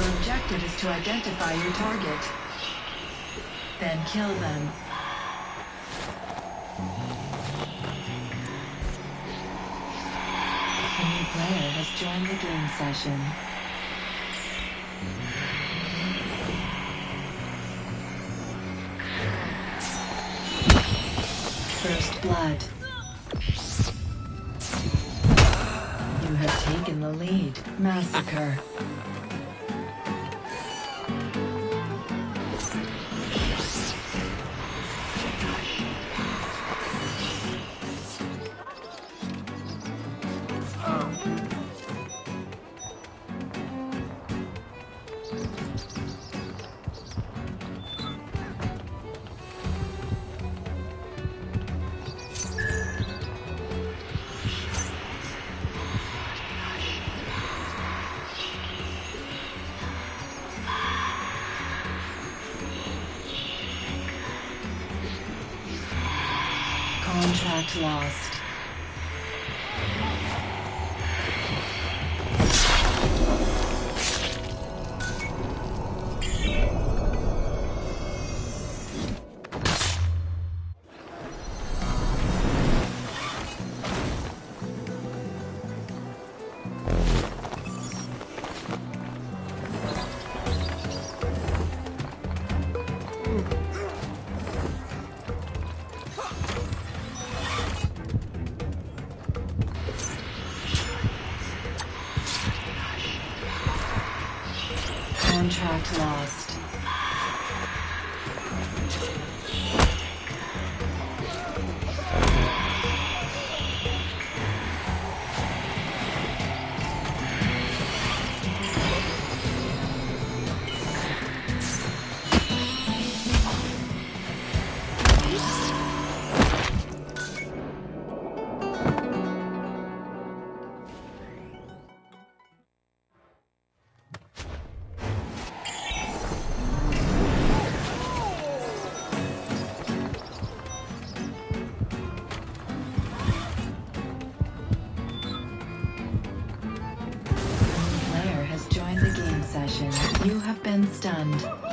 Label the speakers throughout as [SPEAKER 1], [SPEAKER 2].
[SPEAKER 1] objective is to identify your target. Then kill them. A new player has joined the game session. First blood. You have taken the lead. Massacre. Contract lost. Been stunned.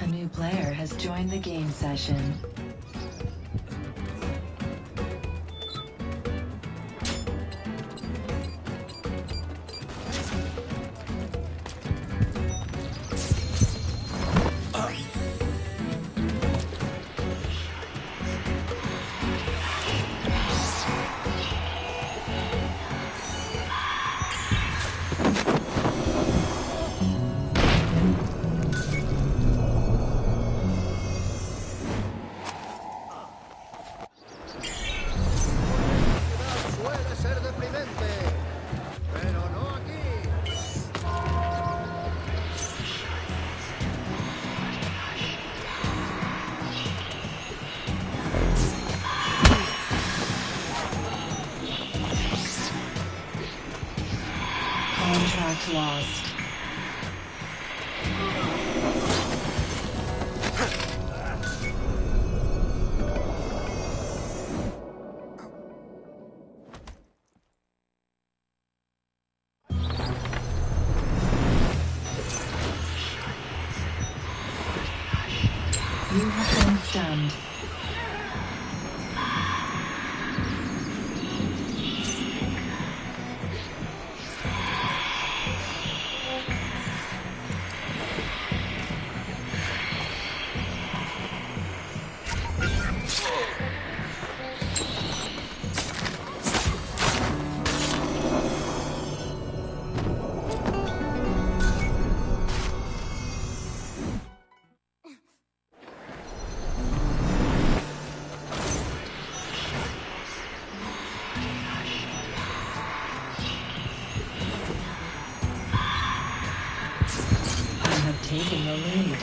[SPEAKER 1] A new player has joined the game session. Lost. You have been stunned. Taken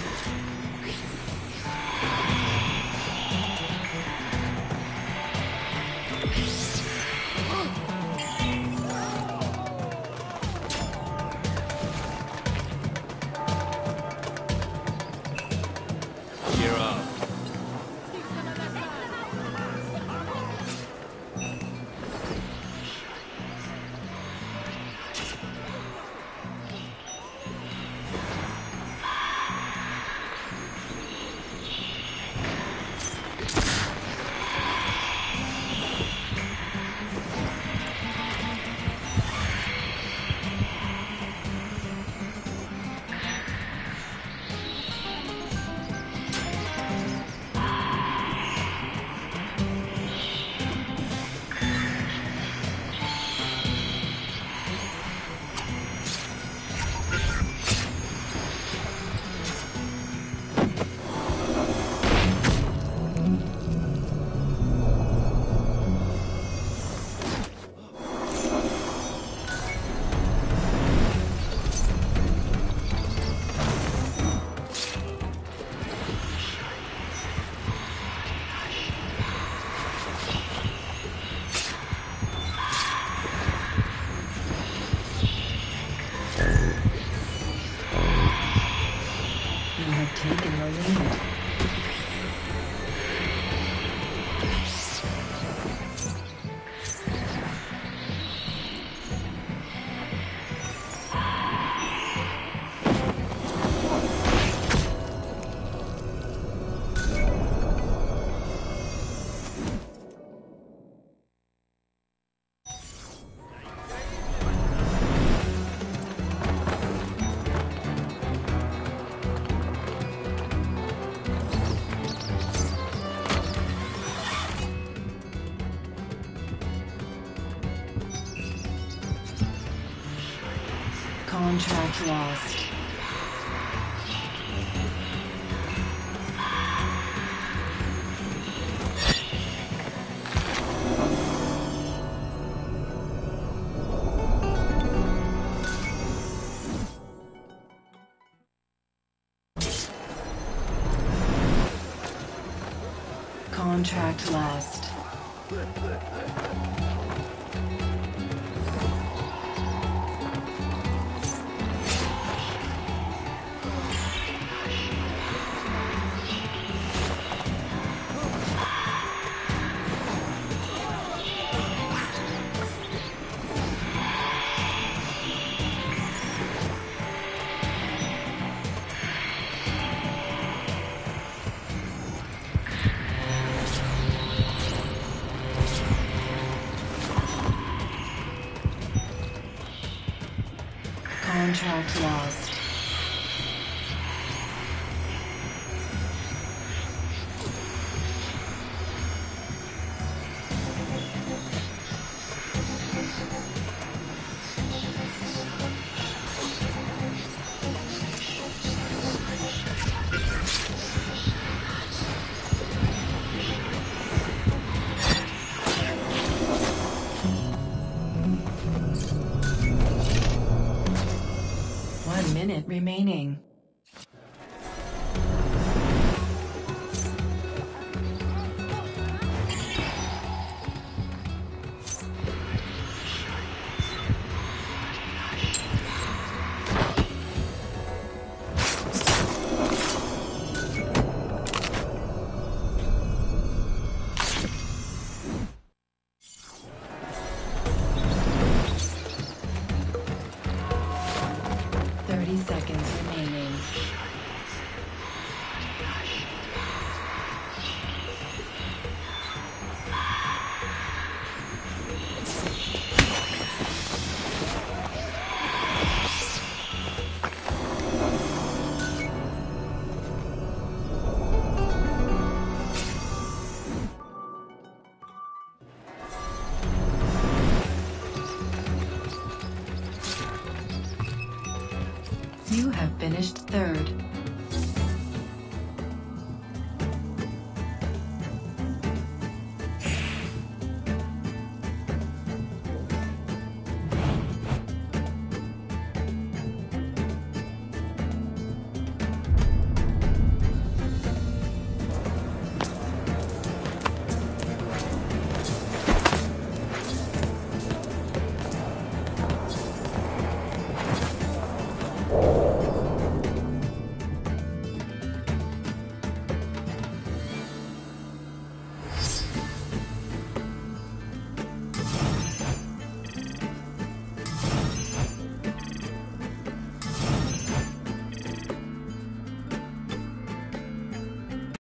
[SPEAKER 1] Contract lost. Contract lost. Minute remaining.